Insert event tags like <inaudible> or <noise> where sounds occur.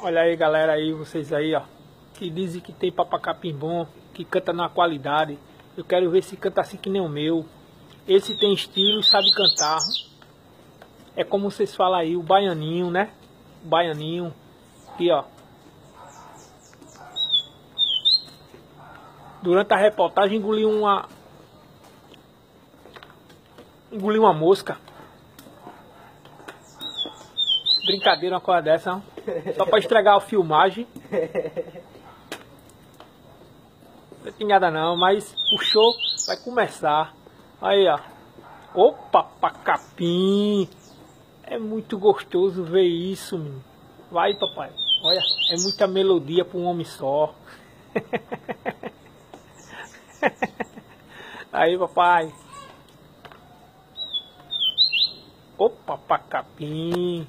Olha aí, galera, aí, vocês aí, ó. Que dizem que tem papacapim bom, que canta na qualidade. Eu quero ver se canta assim que nem o meu. Esse tem estilo, sabe cantar. É como vocês falam aí, o baianinho, né? O baianinho. Aqui, ó. Durante a reportagem engoliu uma... Engoliu uma mosca. Brincadeira uma coisa dessa? Só pra estragar a filmagem. Não tem nada não, mas o show vai começar. Aí, ó. Opa, pacapim. É muito gostoso ver isso, menino. Vai, papai. Olha, é muita melodia para um homem só. <laughs> Aí, papai. Opa, pacapim.